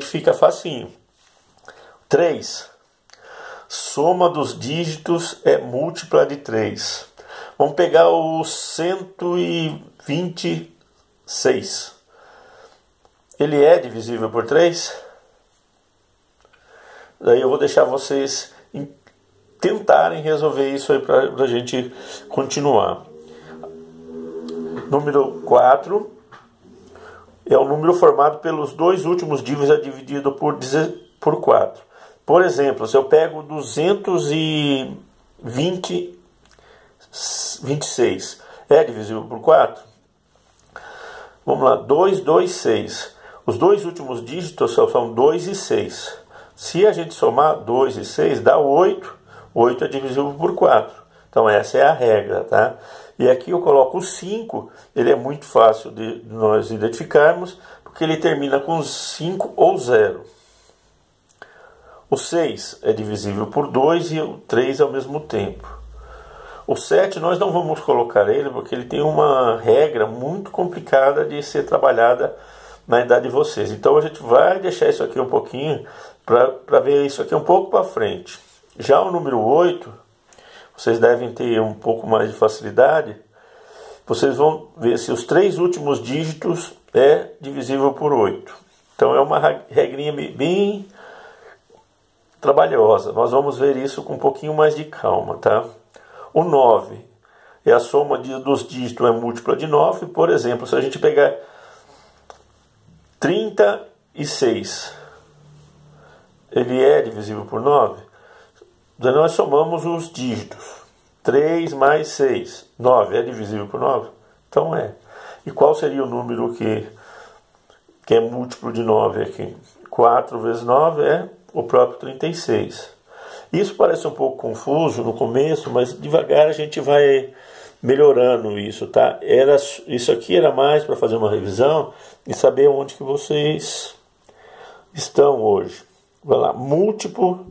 fica facinho. 3. Soma dos dígitos é múltipla de 3. Vamos pegar o 126. Ele é divisível por 3? Daí eu vou deixar vocês tentarem resolver isso aí para a gente continuar. Número 4 é o número formado pelos dois últimos dígitos dividido por, por 4. Por exemplo, se eu pego 226, é divisível por 4? Vamos lá, 2, 2, 6. Os dois últimos dígitos são 2 e 6. Se a gente somar 2 e 6, dá 8. 8 é divisível por 4. Então essa é a regra, tá? E aqui eu coloco o 5, ele é muito fácil de nós identificarmos, porque ele termina com 5 ou 0. O 6 é divisível por 2 e o 3 ao mesmo tempo. O 7 nós não vamos colocar ele porque ele tem uma regra muito complicada de ser trabalhada na idade de vocês. Então a gente vai deixar isso aqui um pouquinho para ver isso aqui um pouco para frente. Já o número 8 vocês devem ter um pouco mais de facilidade. Vocês vão ver se os três últimos dígitos é divisível por 8. Então é uma regrinha bem trabalhosa. Nós vamos ver isso com um pouquinho mais de calma, tá? O 9 é a soma de, dos dígitos é múltipla de 9. Por exemplo, se a gente pegar 36, ele é divisível por 9? Daí nós somamos os dígitos. 3 mais 6, 9. É divisível por 9? Então é. E qual seria o número que, que é múltiplo de 9 aqui? 4 vezes 9 é o próprio 36. Isso parece um pouco confuso no começo, mas devagar a gente vai melhorando isso, tá? Era, isso aqui era mais para fazer uma revisão e saber onde que vocês estão hoje. Vai lá, múltiplo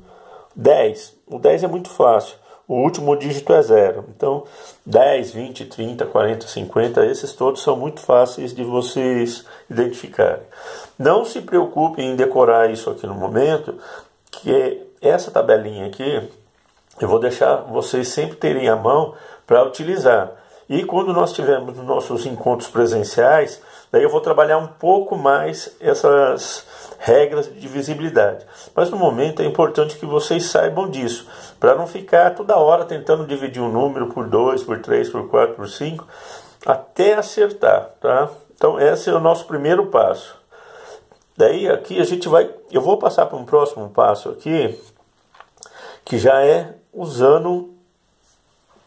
10. O 10 é muito fácil. O último dígito é zero. Então, 10, 20, 30, 40, 50, esses todos são muito fáceis de vocês identificarem. Não se preocupem em decorar isso aqui no momento, que essa tabelinha aqui eu vou deixar vocês sempre terem a mão para utilizar. E quando nós tivermos nossos encontros presenciais, daí eu vou trabalhar um pouco mais essas regras de visibilidade. Mas no momento é importante que vocês saibam disso, para não ficar toda hora tentando dividir um número por 2, por 3, por 4, por 5, até acertar, tá? Então esse é o nosso primeiro passo. Daí aqui a gente vai, eu vou passar para um próximo passo aqui, que já é usando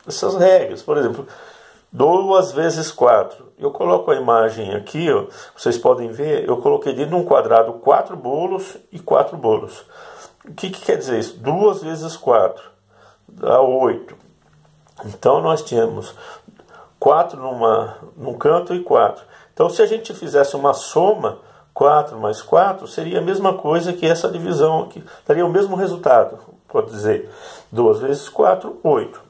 essas regras. Por exemplo, 2 vezes 4. Eu coloco a imagem aqui, ó, vocês podem ver, eu coloquei dentro de um quadrado 4 bolos e 4 bolos. O que, que quer dizer isso? 2 vezes 4 dá 8. Então nós tínhamos 4 numa, num canto e 4. Então se a gente fizesse uma soma, 4 mais 4 seria a mesma coisa que essa divisão aqui. Daria o mesmo resultado, pode dizer. 2 vezes 4, 8.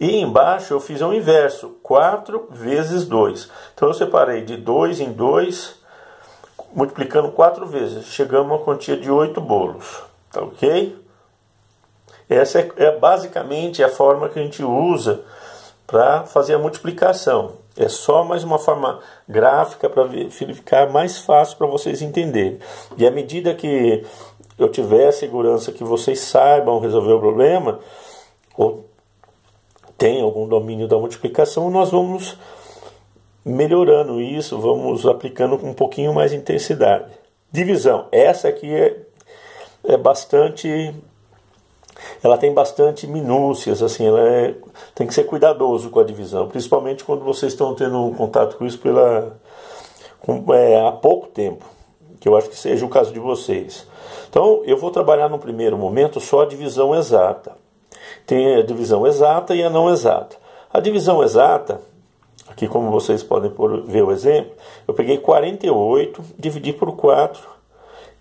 E embaixo eu fiz o inverso, 4 vezes 2. Então eu separei de 2 em 2, multiplicando 4 vezes. Chegamos a uma quantia de 8 bolos. Tá ok? Essa é, é basicamente a forma que a gente usa para fazer a multiplicação. É só mais uma forma gráfica para ficar mais fácil para vocês entenderem. E à medida que eu tiver a segurança que vocês saibam resolver o problema, ou tem algum domínio da multiplicação, nós vamos melhorando isso, vamos aplicando com um pouquinho mais de intensidade. Divisão, essa aqui é, é bastante. Ela tem bastante minúcias, assim, ela é, tem que ser cuidadoso com a divisão, principalmente quando vocês estão tendo um contato com isso pela, com, é, há pouco tempo, que eu acho que seja o caso de vocês. Então, eu vou trabalhar no primeiro momento só a divisão exata. Tem a divisão exata e a não exata. A divisão exata, aqui como vocês podem ver o exemplo, eu peguei 48, dividi por 4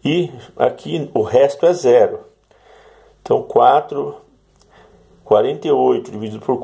e aqui o resto é zero. Então 4, 48 dividido por